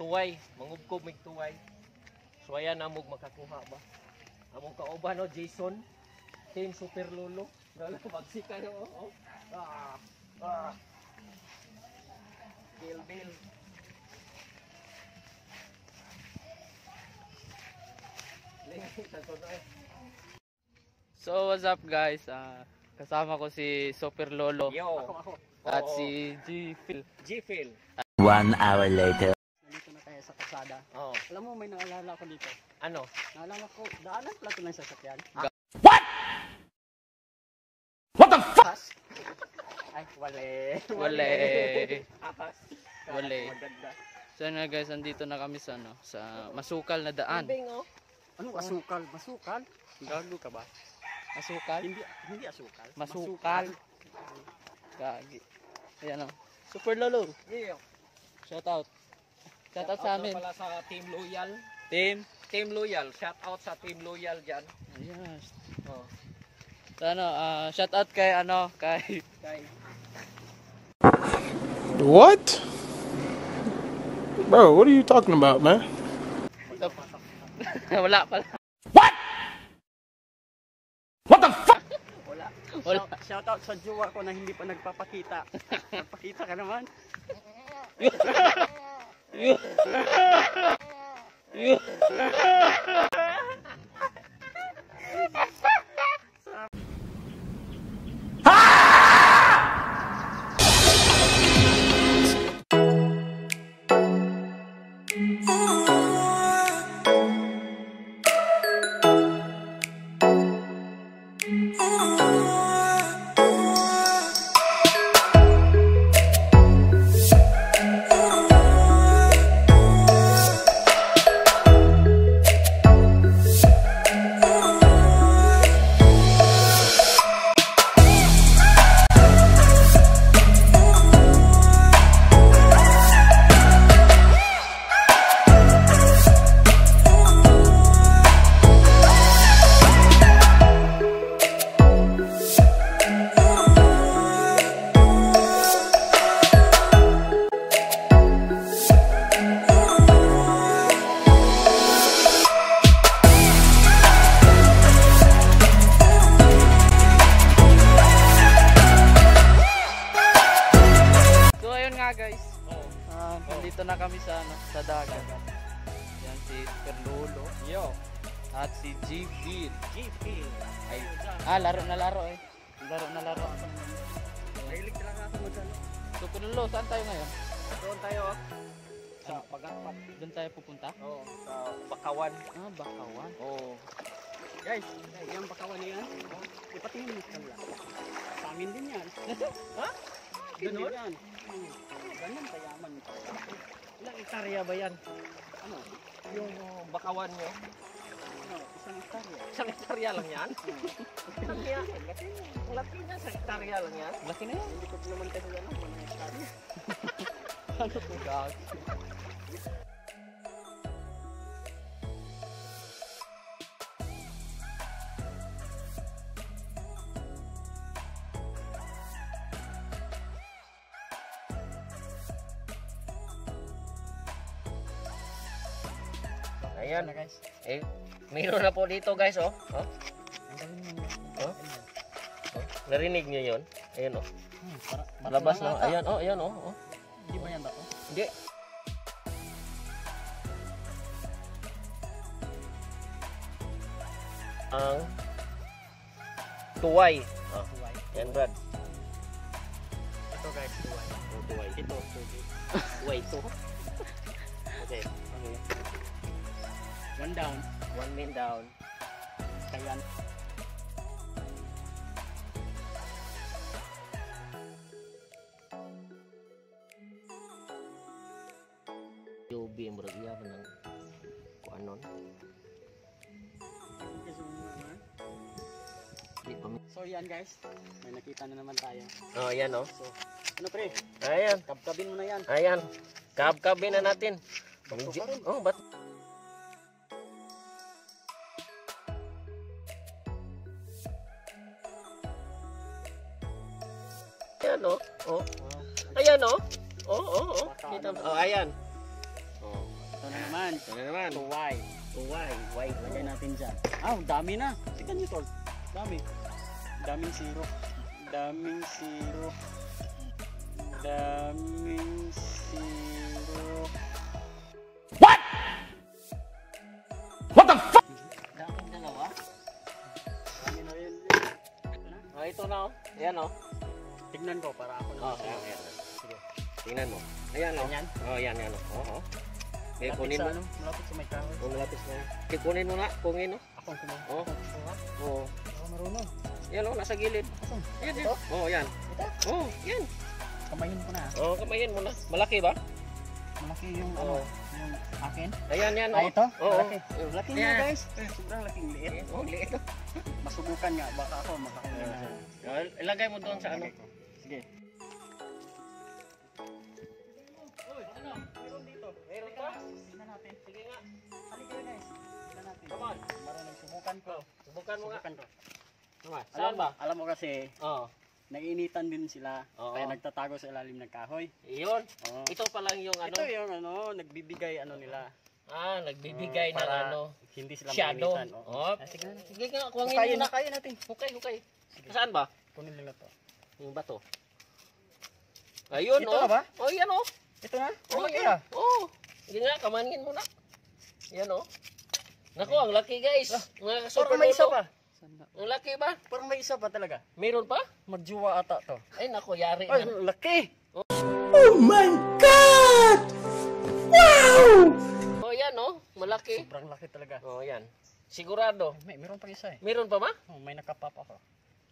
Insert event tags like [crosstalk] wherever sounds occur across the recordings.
tuway, mangubkob mig tuway. So ayan amog makakuha ba. Among kauban no Jason, Team Super Lolo. [laughs] Dala magsika yo. Oh, oh. Ah. Ah. Bill Bill. [laughs] So what's up guys? Ah, kasama ko si Super Lolo Yo. at Oo. si G Phil. G-Phil. One hour later. Sa kalsada. Oh. Alam mo, may naalala ko dito. Ano? Naalala ko, daanan pala ito ng sasakyan. What? What the fuck? Ay, wale. Wale. Apas. Wale. Maganda. So na guys, andito na kami sa ano, sa masukal na daan. Bing oh. Ano, asukal? Masukal? Gago ka ba? Masukal? Hindi, hindi asukal. Masukal. Gagi. Ayan oh. Super Lolo. Yeah. Shout out. Shout out sa amin. pala sa Team Loyal. Team. Team Loyal. Shout out sa Team Loyal dyan. Yes. Oh. So ano, ah, shout out kay ano, kay Kay What? Bro, what are you talking about, man? wala [laughs] pala. What? What the fuck? Wala. Wala. Shout, shout out sa jowa ko na hindi pa nagpapakita. [laughs] Nagpakita ka naman. [laughs] So si Super Lolo Yo. at si Phil. G-Phil. Ay, ah, laro na laro eh. Laro na laro. Mahilig talaga ako mag Super Lolo, saan tayo ngayon? Doon tayo oh. sa Pagakpat. Doon tayo pupunta? Oh, sa Bakawan. Ah, Bakawan. Oh. Guys, yung bakawan na yan, ipatingin mo kanila. Sa amin din yan. [laughs] Ha? Ganun? Ganun? kayaman. Ilang hektarya ba yan? Ano? Yung Bakawan nyo? Ano? Isang hektarya. Isang hektarya lang yan? Hektarya. Laki Ang laki niya, isang hektarya lang yan. Laki na yan. Hindi ko naman kasi [laughs] ano, mga hektarya. Ano po gag? Ayan. Eh, mayroon na po dito guys, oh. Oh. Oh? oh. Narinig niyo yun? Ayan, oh. Hmm, Labas na. Ayan, oh, ayan, oh. oh. Hindi ba yan bato? Hindi. Ang tuway. Oh, Huwag. yan, Brad. Ito guys, huwag. Ang tuway. Ito, tubig. [laughs] Tuway to. Okay. One down. One man down. Kaya UB, murag iya ba ng kuanon? So yan guys, may nakita na naman tayo. Oh, ayan, oh. So, ano pre? Ayan. Kabkabin mo na yan. Ayan. Kab-kabin na natin. Oh, bat Ayan, oh. Oh. Ayan, oh. Oh, oh, K-Tams. Oh, ayan. Oh, Ito na naman. ito na naman. Tuway. Tuway, white. Lagay natin dyan. Ah, dami na. Tignan nyo, tol. Dami. Daming zero. Daming zero. Daming zero. Daming dalawa. Dami na yun. Oh, ito na oh. Ayan oh. Tignan ko para ako na. Oh, ayan, ayan. Sige. Tingnan mo. Ayan oh. Ganyan? Oh, ayan, ayan oh. Oh, oh. Okay, kunin sa mo. ano? Malapit sa may kahoy. Oh, malapit na. Okay, kunin mo na. Kunin oh. Ako kumain. Oh. Oh. Ako marunong. Yan oh, nasa gilid. Yan, yan. Oh, yan. Ito? Oh, yan. Kamayin ko na. Oh, kamayin mo na. Malaki ba? Malaki yung Oh. ano, yung akin. Ayan, yan. Ah, oh. ito? Oo. Malaki. Laki nga Yan. guys. Sobrang laking liit. Oh, liit oh. [laughs] Masubukan nga. Baka ako makahuli na. Oh, Ilagay mo doon sa ano. Subukan mo nga. Subukan ko. Saan ba? alam mo kasi, Oh. naiinitan din sila. Oo. Kaya nagtatago sa ilalim ng kahoy. Iyon. Oo. Ito pa lang yung ano. Ito yung ano, nagbibigay ano nila. Ah, nagbibigay Oo, ng para ano. Hindi sila Shadow. mainitan. Oo. Oh. Ah, sige, Sige nga, kuwangin mo na, kaya natin. Hukay, hukay. Saan ba? Kunin nila to. Yung bato. Ayun, Ito oh. na ba? Oh, yan, oh. Ito na? Oh, Malaki yan. ah. Oh. Sige nga, kamangin mo na. Yan, oh. Naku, ang laki, guys. Mga super may isa pa. Ang laki ba? Parang may isa pa talaga. Meron pa? Magjuwa ata to. Ay, naku, yari Ay, na. laki! Oh, yan, oh. Malaki. Sobrang laki talaga. Oh, yan. Sigurado. May, meron pang isa eh. Meron pa ba? Oh, may nakapap ako.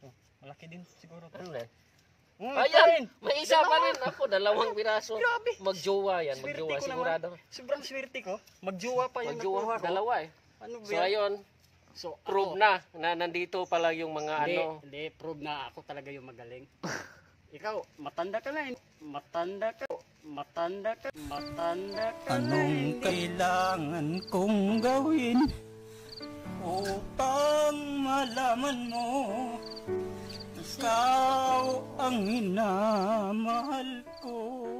Oh, malaki din siguro to. Ano na? Mm, Ayan, may isa pa rin ako, dalawang piraso. Grabe. Magjowa yan, magjowa sigurado. naman. Sobrang swerte ko. Magjuwa pa yung Magjowa, nakuha ko. dalawa eh. Ano ba So yan? ayun, So, prove na na nandito pala yung mga Hindi, ano. hindi, prove na ako talaga yung magaling. [laughs] Ikaw, matanda ka na eh. Matanda ka. Matanda ka. Matanda ka Anong kailangan kong gawin upang malaman mo ikaw ang hinamahal ko.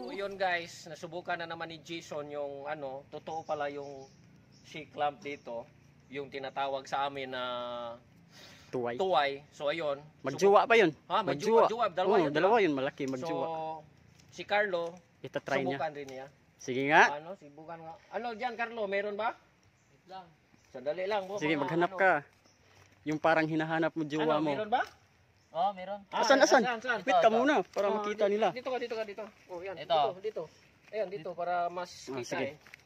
So yun guys, nasubukan na naman ni Jason yung ano, totoo pala yung sea clamp dito, yung tinatawag sa amin na Tuway. tuway. So ayun. Magjuwa pa yun. Ha, magjuwa, magjuwa, dalawa Oo, yun, dalawa yun, malaki, So magjuwa. si Carlo, Ito try niya. subukan rin niya. Sige nga. Ano, subukan nga. Ano diyan Carlo, meron ba? lang. Sandali lang. bo, Sige, maghanap ano. ka. Yung parang hinahanap mo Ano, juwa mo. meron ba? Oh, meron. Ah, Asan, asan? saan, saan? Wait ka Ito, muna para Oh, makita di- nila. Dito ka, dito ka, dito. Oh, yan. Ito. Dito, dito. Ayan, dito para mas Ah, kita sige. eh.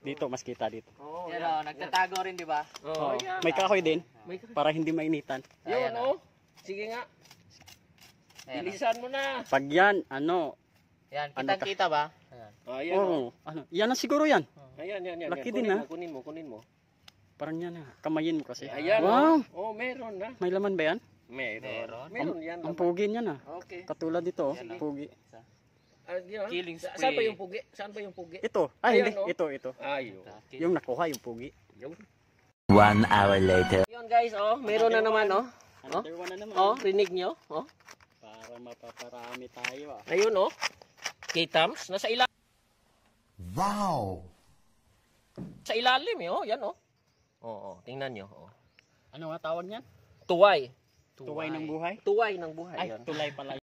Dito, mas kita dito. Oo, Yan yan. oh, nagtatago rin, di ba? Oo, Oh, yan. may kahoy din May para hindi mainitan. Yun, Ayan, oh. Sige nga. Ayan, oh. Bilisan mo na. Pag yan, ano, Yan, Ano kitang kita ba? Ayan. Oh, ayan, oh. oh, ano, yan na siguro yan. Ayan, yan, yan. Laki yan. din, Kunin ah. mo, Kunin mo, kunin mo. Parang yan na. Kamayin mo kasi. Ayan, Wow, oh. Oh, meron na. may laman ba yan? Meron. Meron. Meron yan. Ang laman. pugi niya na. Okay. Katulad dito, oh, Yan, oh. pugi. Ah, ah. Killing Sa- spree. Saan ba yung pugi? Saan ba yung pugi? Ito, ay Ayan, hindi, oh. ito, ito. Ayun. Yung nakuha, yung pugi. Yun. One hour later. Yun guys, oh, meron na naman, oh. Another one na naman. Oh, rinig nyo, oh. Para mapaparami tayo ah. Ayun, oh. K-Tams, nasa ilalim. Wow! Sa ilalim, eh, oh. Yan, oh. Oo, oh, tingnan nyo, oh. Ano nga tawag niyan? Tuway. Tuway ng buhay? Tuway ng buhay. Ay, yun. tulay pala.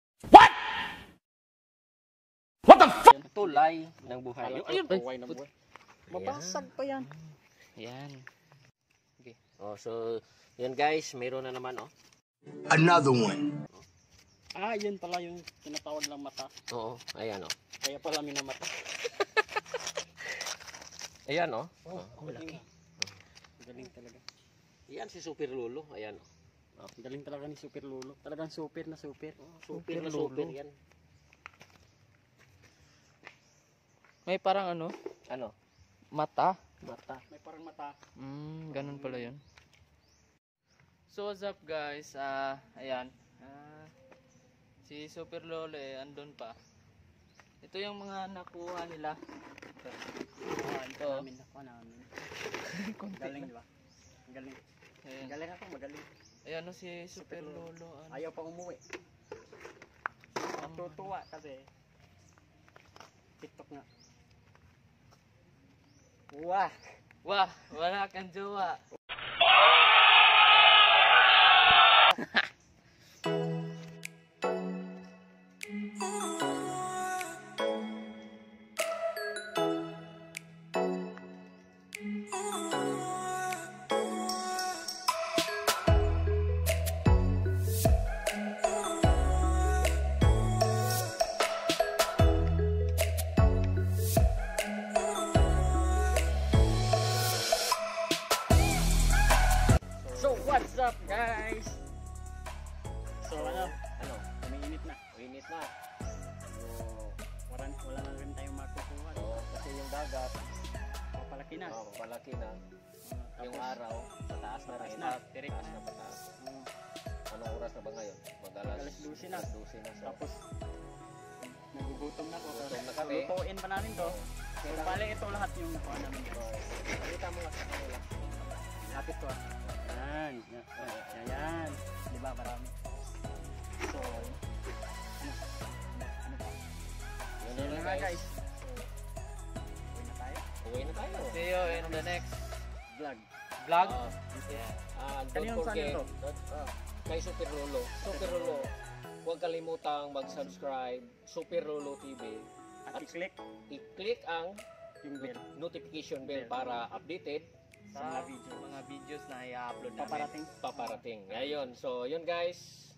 Tulay ng buhay. Ayun, Ayun, tuway ng buhay. Mabasag pa yan. Yan. Okay. Oh, so, yun guys, meron na naman, oh. Another one. Ah, yun pala yung tinatawag lang mata. Oo, ayan, oh. Kaya pala minamata. [laughs] Ayan, oh. Oh, galing. Galing talaga. Yan si Super Lolo. Ayan, oh. Galing talaga ni Super Lolo. Talagang super na super. Super na super yan. May parang ano, Ano? mata. Mata. May parang mata. Mm, ganun pala yun. So what's up guys? Ah, ayan. Ah, si Super Lolo eh, andun pa. Ito yung mga nakuha nila. Ito. Ito. Namin nakuha namin. [laughs] Galing, di ba? Galing. Ayan. Galing ako, magaling. Ayan no, si Super Lolo. Ano, Ayaw pa umuwi. Natutuwa kasi. TikTok nga. Wah. Wah, wala kang jowa. Init na. So, Wala, wala na rin tayong makukuha. oh, kasi yung dagat, Papalaki na. oh, palaki na. Ah, Yung araw, pataas na rin. Na, Pataas na. pataas. ah, Anong oras na ba ngayon? Mag-alas Mag-alas 12 na. alas 12 na. So, tapos, nagugutom na ako. Gutom na So, kami. lutuin pa namin to. So, Kita- bali ito lahat yung kuha namin. oh, Pakita mo nga sa kanila. Lapit ko ah. Yan. Yan. yan. Di ba marami? Na guys. Uwi na tayo. Uwi na tayo. See you in the next Vlog. vlog. Ah, Yeah. Ah, Ano don't saan forget, kay Super Lolo. Super Lolo, huwag kalimutang mag-subscribe, Super Lolo TV. At i-click I-click ang yung bell. notification bell para updated Sa mga video. mga videos na i-upload namin. Paparating. paparating. Ngayon, so yun guys.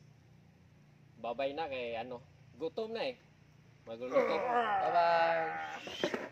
Babay na kay ano. Gutom na eh. 买个肉包拜拜。